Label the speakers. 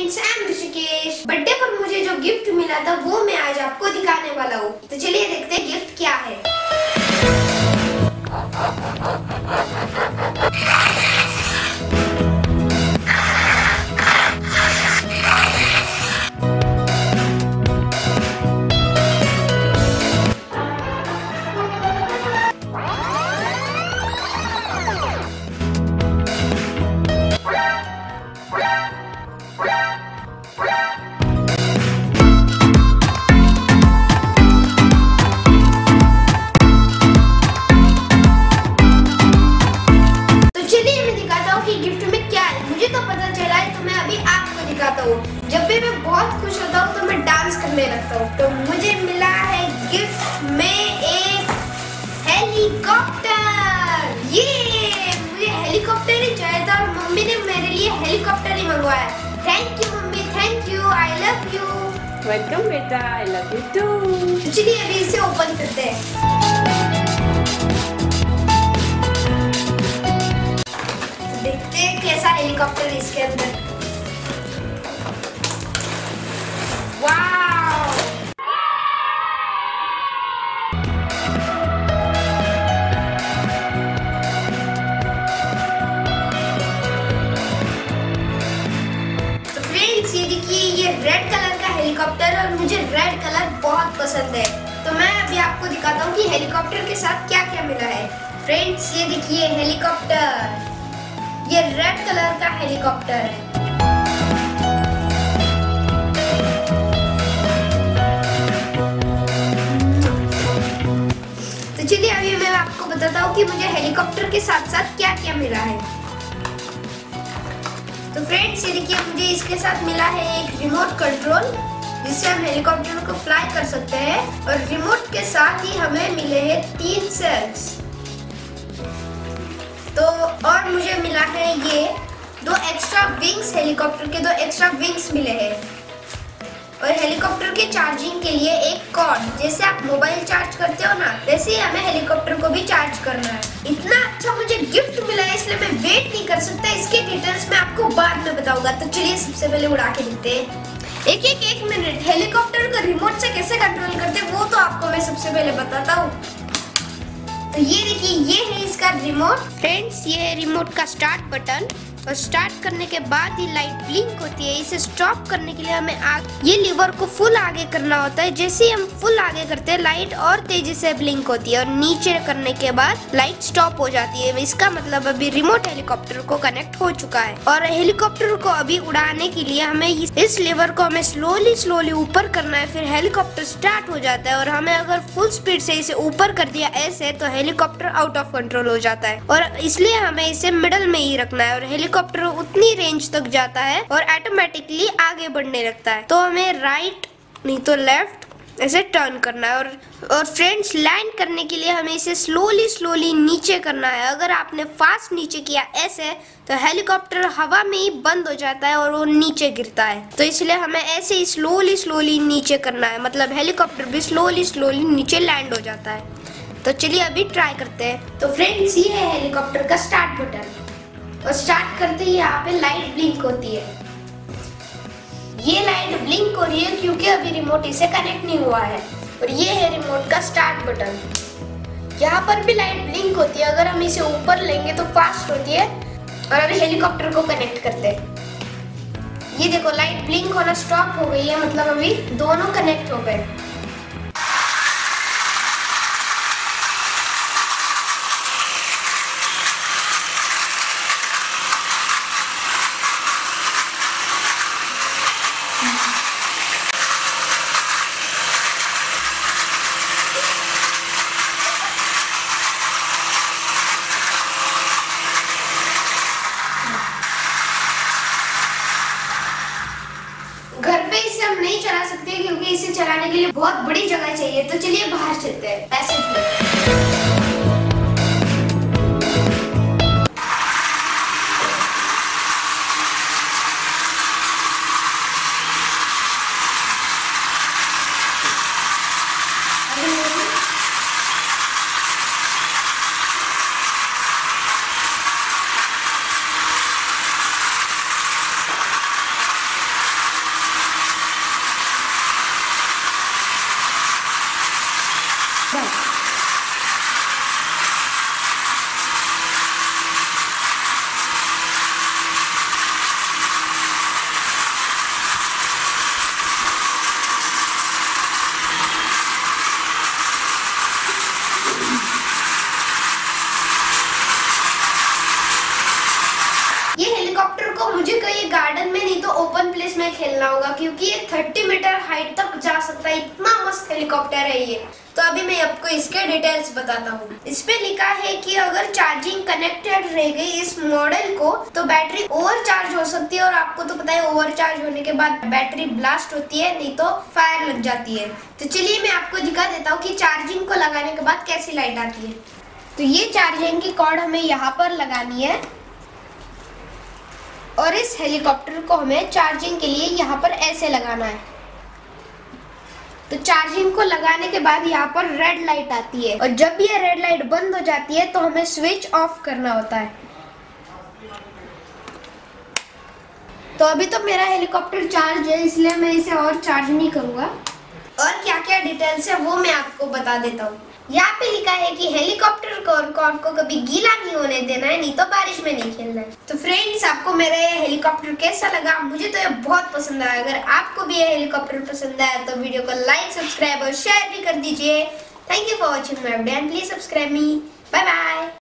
Speaker 1: Friends I am Rishikesh birthday पर मुझे जो गिफ्ट मिला था, वो मैं आज आपको दिखाने वाला हूँ। तो चलिए देखते हैं गिफ्ट क्या है। ही thank you mummy thank you I love you
Speaker 2: welcome बेटा आई लव यू टू
Speaker 1: चलिए अभी इसे ओपन करते हैं देखते हैं कैसा हेलीकॉप्टर इसके अंदर। पसंद है। तो मैं अभी आपको दिखाता हूँ कि हेलीकॉप्टर के साथ क्या क्या मिला है। फ्रेंड्स ये देखिए, हेलीकॉप्टर। ये रेड कलर का हेलीकॉप्टर है। तो चलिए, अभी मैं आपको बताता हूँ कि मुझे हेलीकॉप्टर के साथ साथ क्या क्या मिला है। तो फ्रेंड्स ये देखिए, मुझे इसके साथ मिला है एक रिमोट कंट्रोल जिससे हम हेलीकॉप्टर को फ्लाई कर सकते हैं और रिमोट के साथ ही हमें मिले हैं तीन सेल्स तो और मुझे मिला है ये, दो एक्स्ट्रा विंग्स हेलीकॉप्टर के दो एक्स्ट्रा विंग्स मिले हैं। और हेलीकॉप्टर के चार्जिंग के लिए एक कॉर्ड जैसे आप मोबाइल चार्ज करते हो ना, वैसे ही हमें हेलीकॉप्टर को भी चार्ज करना है। इतना अच्छा मुझे गिफ्ट मिला है, इसलिए मैं वेट नहीं कर सकता, इसके डिटेल्स मैं आपको बाद में बताऊँगा। तो चलिए सबसे पहले उड़ा के देखते हैं। एक एक एक मिनट। हेलीकॉप्टर को रिमोट से कैसे कंट्रोल करते वो तो आपको मैं सबसे पहले बताता हूँ। तो ये देखिए, ये है इसका रिमोट फ्रेंड्स ये है रिमोट का स्टार्ट बटन और स्टार्ट करने के बाद ही लाइट ब्लिंक होती है इसे स्टॉप करने के लिए हमें आग ये लीवर को फुल आगे करना होता है। जैसे हम फुल आगे करते हैं लाइट और तेज़ी से ब्लिंक होती है और नीचे करने के बाद लाइट स्टॉप हो जाती है। इसका मतलब अभी रिमोट हेलीकॉप्टर को कनेक्ट हो चुका है। और हेलीकॉप्टर को अभी उड़ाने के लिए हमें इस, लीवर को हमें स्लोली स्लोली ऊपर करना है फिर हेलीकॉप्टर स्टार्ट हो जाता है। और हमें अगर फुल स्पीड से इसे ऊपर कर दिया ऐसे तो हेलीकॉप्टर आउट ऑफ़ कंट्रोल हो जाता है। और इसलिए हमें इसे मिडल में ही रखना है। और हेलीकॉप्टर उतनी रेंज तक जाता है और ऑटोमेटिकली आगे बढ़ने लगता है। तो हमें राइट नहीं तो लेफ़्ट ऐसे टर्न करना है और और फ्रेंड्स लैंड करने के लिए हमें इसे स्लोली स्लोली नीचे करना है। अगर आपने फास्ट नीचे किया ऐसे तो हेलीकॉप्टर हवा में ही बंद हो जाता है और वो नीचे गिरता है। तो इसलिए हमें ऐसे ही स्लोली स्लोली नीचे करना है। मतलब हेलीकॉप्टर भी स्लोली स्लोली नीचे लैंड हो जाता है। तो चलिए अभी ट्राई करते हैं। तो फ्रेंड्स ये है हेलीकॉप्टर का स्टार्ट बटन और स्टार्ट करते ही यहाँ पे लाइट ब्लिंक होती है। ये लाइट ब्लिंक हो रही है क्योंकि अभी रिमोट इसे कनेक्ट नहीं हुआ है। और ये है रिमोट का स्टार्ट बटन यहाँ पर भी लाइट ब्लिंक होती है। अगर हम इसे ऊपर लेंगे तो फास्ट होती है। और अभी हेलीकॉप्टर को कनेक्ट करते हैं। ये देखो लाइट ब्लिंक होना स्टॉप हो गई है। मतलब अभी दोनों कनेक्ट हो गए घर पे इसे हम नहीं चला सकते क्योंकि इसे चलाने के लिए बहुत बड़ी जगह चाहिए तो चलिए बाहर चलते हैं। ऐसे में खेलना होगा, क्योंकि ये 30 मीटर हाइट तक जा सकता है। इतना मस्त हेलीकॉप्टर है ये। तो अभी मैं आपको इसके डिटेल्स बताता हूँ। इस पे लिखा है कि अगर चार्जिंग कनेक्टेड रह गई इस मॉडल को तो बैटरी ओवर चार्ज हो सकती है, और आपको तो पता है ओवर चार्ज होने के बाद बैटरी ब्लास्ट होती है, नहीं तो फायर लग जाती है। तो चलिए मैं आपको दिखा देता हूँ कि चार्जिंग को लगाने के बाद कैसी लाइट आती है। तो ये चार्जिंग की कॉर्ड हमें यहाँ पर लगानी है। और इस हेलीकॉप्टर को हमें चार्जिंग के लिए यहाँ पर ऐसे लगाना है। तो चार्जिंग को लगाने के बाद यहाँ पर रेड लाइट आती है। और जब ये रेड लाइट बंद हो जाती है तो हमें स्विच ऑफ़ करना होता है। तो अभी तो मेरा हेलीकॉप्टर चार्ज है, इसलिए मैं इसे और चार्ज नहीं करूँगा। और क्या क्या डिटेल्स है, वो मैं आपको बता देता हूँ। यहाँ पे लिखा है कि हेलीकॉप्टर को और कॉर्ड को कभी गीला नहीं होने देना है, नहीं तो बारिश में नहीं खेलना है। तो फ्रेंड्स आपको मेरा ये हेलीकॉप्टर कैसा लगा? मुझे तो ये बहुत पसंद आया। अगर आपको भी ये हेलीकॉप्टर पसंद आया तो वीडियो को लाइक सब्सक्राइब और शेयर भी कर दीजिए। Thank you for watching my video and please subscribe me bye bye